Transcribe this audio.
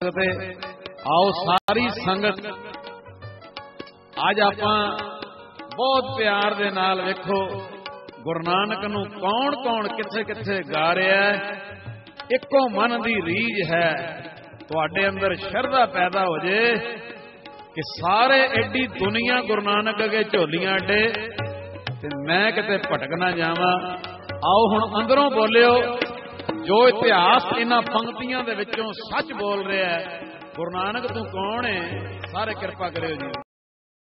ਤੇ ਆਓ ਸਾਰੀ ਸੰਗਤ। ਅੱਜ ਆਪਾਂ ਬਹੁਤ ਪਿਆਰ ਦੇ ਨਾਲ ਵੇਖੋ, ਗੁਰੂ ਨਾਨਕ ਨੂੰ ਕੌਣ ਕੌਣ ਕਿੱਥੇ ਕਿੱਥੇ ਗਾ ਰਿਹਾ ਹੈ। ਇੱਕੋ ਮਨ ਦੀ ਰੀਝ ਹੈ। ਤੁਹਾਡੇ ਅੰਦਰ ਸ਼ਰਧਾ ਪੈਦਾ ਹੋ ਜੇ ਕਿ ਸਾਰੇ ਐਡੀ ਦੁਨੀਆ ਗੁਰੂ ਨਾਨਕ ਅਗੇ ਝੋਲੀਆਂ ਅੱਡੇ ਤੇ ਮੈਂ ਕਿਤੇ ਭਟਕ ਨਾ ਜਾਵਾਂ। ਆਓ ਹੁਣ ਅੰਦਰੋਂ ਬੋਲਿਓ ਜੋ ਇਤਿਹਾਸ ਇਹਨਾਂ ਪੰਕਤੀਆਂ ਦੇ ਵਿੱਚੋਂ ਸੱਚ ਬੋਲ ਰਿਹਾ ਹੈ, ਗੁਰੂ ਨਾਨਕ ਤੂੰ ਕੌਣ ਹੈ? ਸਾਰੇ ਕਿਰਪਾ ਕਰਿਓ ਜੀ।